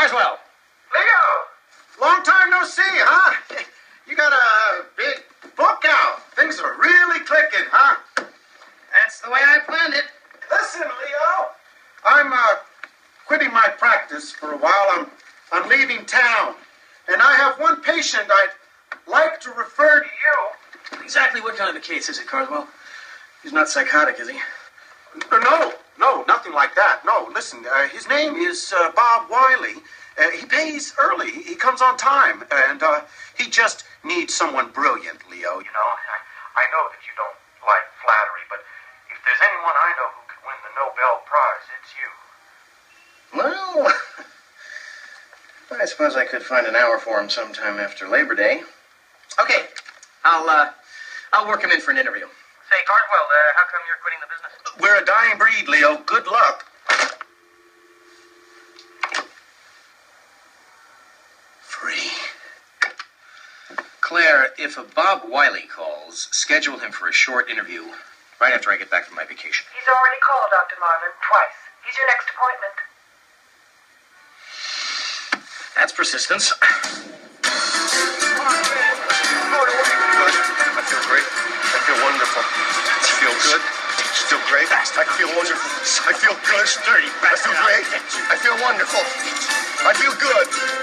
Carswell. Leo! Long time no see, huh? You got a big book out. Things are really clicking, huh? That's the way I planned it. Listen, Leo. I'm uh, quitting my practice for a while. I'm I'm leaving town, and I have one patient I'd like to refer to you. Exactly what kind of a case is it, Carswell? He's not psychotic, is he? No, no, nothing like that. No, listen. Uh, his name is uh, Bob Wiley. Uh, he pays early. He comes on time, and uh, he just needs someone brilliant, Leo. You know, I, I know that you don't like flattery, but if there's anyone I know who could win the Nobel Prize, it's you. Well, I suppose I could find an hour for him sometime after Labor Day. Okay, I'll uh, I'll work him in for an interview. Say, Carswell, uh, how come you're quitting the business? We're a dying breed, Leo. Good luck. Claire, if a Bob Wiley calls, schedule him for a short interview right after I get back from my vacation. He's already called, Dr. Marvin, twice. He's your next appointment. That's persistence. I feel great. I feel wonderful. I feel good. Feel great. I feel wonderful. I feel good. Sturdy. I feel great. I feel wonderful. I feel good.